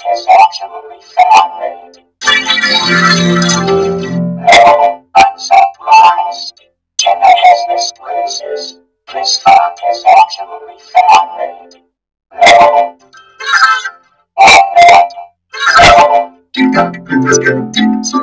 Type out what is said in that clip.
surprised. This fact is absolutely fan-made. No, I'm surprised. Jenna has misplaces. This fact is absolutely fan-made. No. I'm not. No. Diga, let's get deep, so